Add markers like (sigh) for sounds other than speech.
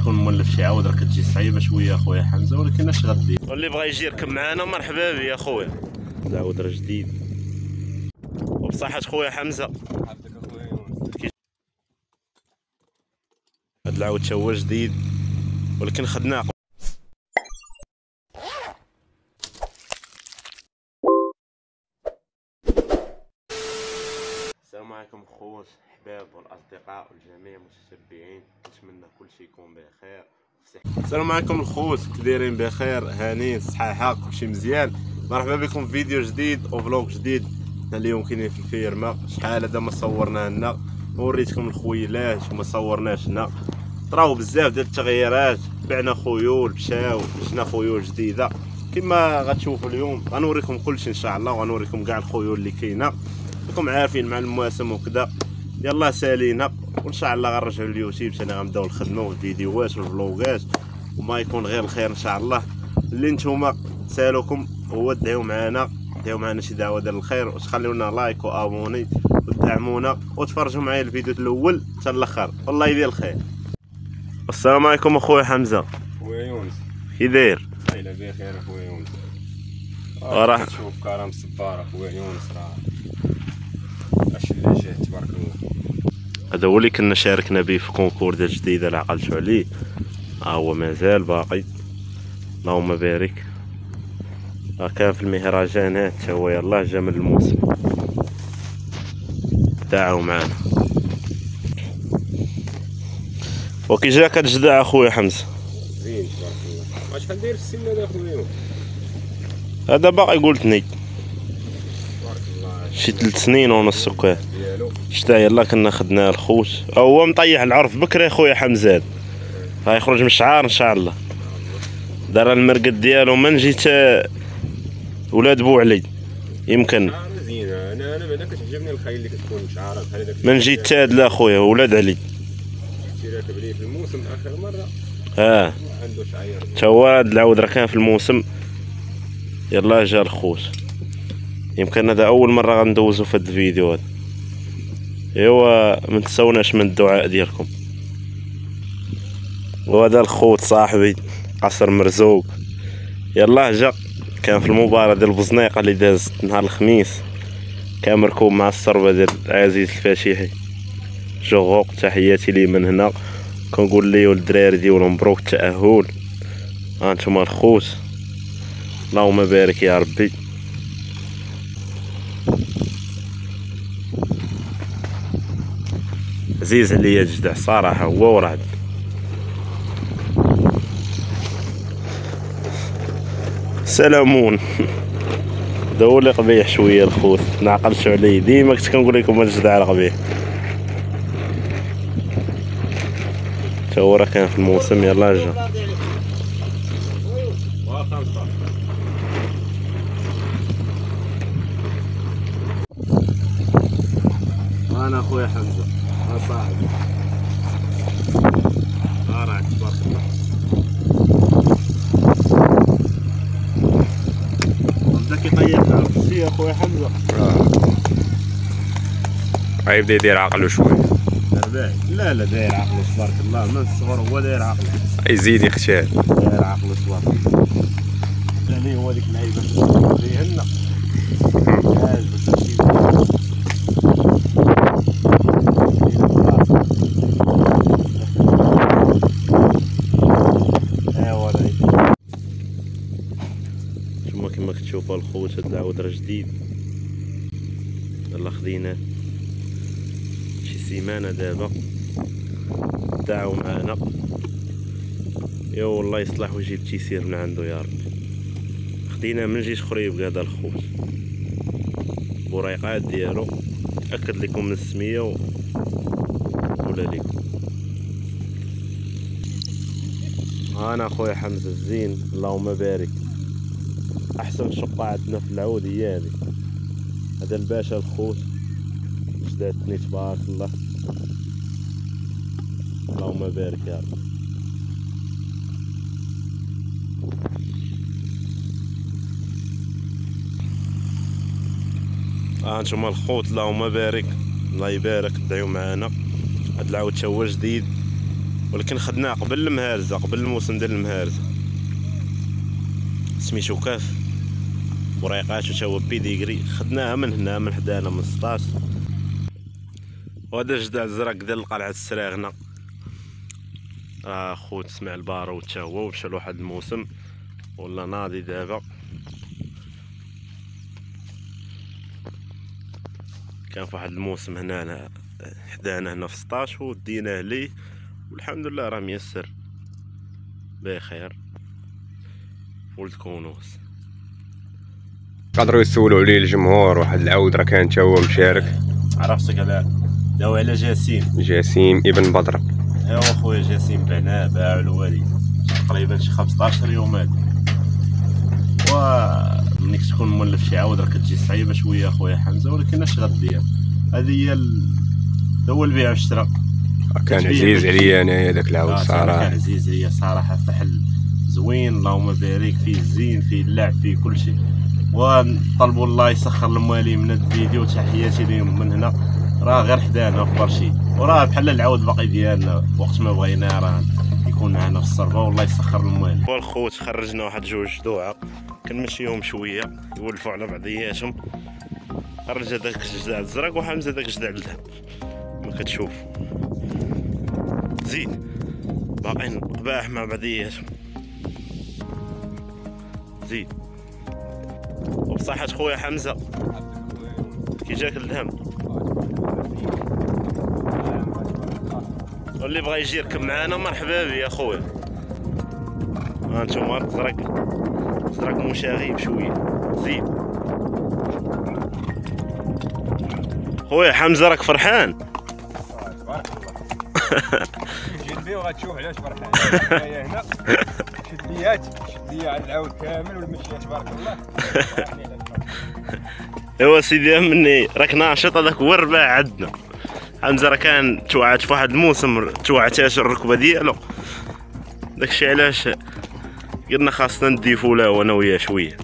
تكون مولف شي عاود راه كتجي صعيبه شوية اخويا حمزة ولكن اش غدير؟ واللي بغى يجي يركب معنا مرحبا بيه اخويا العود راه جديد. وبصحة خويا حمزة. هاد العود تا هو جديد ولكن خدناه السلام خوت أحباب والأصدقاء والجميع المتتبعين نتمنى كل شيء يكون بخير. السلام عليكم الخوت كدايرين بخير هانيين صحيحة كلشي مزيان. مرحبا بكم في فيديو جديد وفلوق جديد. حنا اليوم كاينين في الفيرما؟ شحال هذا ما صورنا هنا وريتكم الخويلات وما صورناش هنا طراو بزاف ديال التغييرات. بعنا خيول مشاو جبنا خيول جديدة. كما غتشوفوا اليوم غنوريكم كلشي إن شاء الله وغنوريكم كاع الخيول اللي كاينة. راكم عارفين مع المواسم وكذا يلا سالينا وإن شاء الله غنرجعوا لليوتيوب ثاني غنبداو الخدمة والفيديوهات وال vlogات وما يكون غير الخير إن شاء الله. اللي نتوما تسالوكم هو دعيو معنا. دعيو معنا شي دعوة ديال الخير وتخليونا like و abonner وتدعمونا وتفرجوا معايا الفيديو الأول حتى الآخر والله يدير الخير. السلام عليكم أخويا حمزة. خويا يونس. كي داير؟ بخير أخويا يونس. راح- تشوف كرم الصبار أخويا يونس راه. اللي جاه تبارك الله؟ هذا هو اللي كنا شاركنا به في كونكور ديال جديدة اللي عقلتو عليه ها هو مازال باقي. اللهم بارك. ها كان في المهرجانات تا هو يلاه جا من الموسم. داعوا معنا. وكي جاك الجدع أخويا حمزة. زين تبارك الله. واش كدير في السن هذا أخويا؟ هذا باقي قلتني شي ثلاث سنين ونص ديالو شتا يلا كنا خدناه الخوت. هو مطيح العرف بكري خويا حمزات غيخرج من الشعار إن شاء الله. دار المرقد ديالو من جيت ولاد يمكن شعار اللي كتكون شعارها بحال هذاك من جيت تاد لا خويا ولاد علي. آه. عنده شعير تا هو هاد العود راه كان في الموسم. يلا جا الخوت. يمكن هذا أول مرة غندوزو في هاد الفيديو هذا. إيوا ما تنساوناش من الدعاء ديالكم. وهذا الخوت صاحبي قصر مرزوق. يلا جا. كان في المباراة ديال بوزنيقة اللي دازت نهار الخميس. كان مركوب مع الصربة ديال عزيز الفاشيحي جوغوق تحياتي ليه من هنا. كنقول ليه والدراري ديالهم مبروك التأهل هانتوما الخوت. اللهم بارك يا ربي. عزيز عليا جدع صراحة هو ورعد سلامون. هذا هو اللي قبيح شوية الخوت. نعقلتو عليه ديما كنت كنقول لكم الجدع القبيح تا هو راه كان في الموسم. يلا جا. أنا أخويا حمزة. صاحبي راح تبارك الله حمزه غيبدا يدير عقله باهي لا لا داير عقله تبارك الله من الصغر هو داير عقله يزيد يختار داير عقله تبارك الله هو ديك اللعيبة اللي هنا عاجبك هادشي. ايوا راهي. نتوما كما الخوت هاد العود راه جديد. يلا خديناه شي سيمانة دابا. دعوا معانا يا والله يصلح ويجي التيسير من عنده يا ربي. خدينا من جيش خريب هذا الخوت. بريقات ديالو. أكد لكم من السمية و... ولا لكم أنا اخويا حمزة الزين. اللهم بارك. أحسن شقة عندنا في العود هي هذه. هذا الباشا الخوت. جداتني تبارك الله. اللهم بارك يا رب. ها أنتم الخوت اللهم بارك. الله يبارك دعيو معانا. هاد العود تا هو جديد. ولكن خدناه قبل المهارزة قبل الموسم ديال المهارزة. سميتو كاف وريقات وتا هو بيديغري خدناها من هنا من حدانا من 16 وهذا الجدع الزرق ديال القلعة السراغنة. آه خوت سمع البارو تا هو ومشى لواحد الموسم. ولا ناضي دابا. كان في واحد الموسم هنا حدانا هنا في 16 وديناه ليه. والحمد لله راه ميسر. بخير. ولد كونوس. قدروا يسولوا عليه الجمهور واحد العود راه كان تا هو مشارك. عرفتك على داو على جاسيم. جسيم ابن بدر. ايوا خويا جاسيم بعناه باع الوالد تقريبا شي 15 يوم و ملي تكون مولف شي عاود راه كتجي صعيبة شوية خويا حمزة ولكن أش غدير هذه هي ال... هو البيع والشراء كان عزيز عليا أنايا داك العود آه، كان صراحة عزيز عليا صراحة فحل زوين. اللهم بارك فيه الزين فيه اللعب فيه كل شيء. ونطلبوا الله يسخر الموالي من هذا الفيديو. تحياتي لهم من هنا. راه غير حدانا في برشي. وراه بحال العود باقي ديالنا. وقت ما بغينا راه يكون معنا في الصربه والله يسخر الموالي. والخوت خرجنا واحد جوج دوعه كنمشيهم شوية. يولفوا على بعضياتهم خرج هذاك الجدع الزرق وحمزه هذاك الجدع الذهب. ما كتشوف. زيد باقيين قباح مع بعضياتهم زيد وبصحة خويا حمزة. كي جاك الهم واللي بغى يجي يركب معانا مرحبا بيه يا خويا. ها انتوما زرق زرق مشاغب شوية. زيد خويا حمزة راك فرحان؟ تبارك الله جيت وغتشوف علاش على كامل تبارك الله. (laughs) ايوا سيدي مني راك ناشط هذاك هو الرباع عندنا. حمزة راه كان توعد في واحد الموسم توعتاش الركبة ديالو. داكشي علاش قلنا خاصنا نديفو له أنا وياه شوية.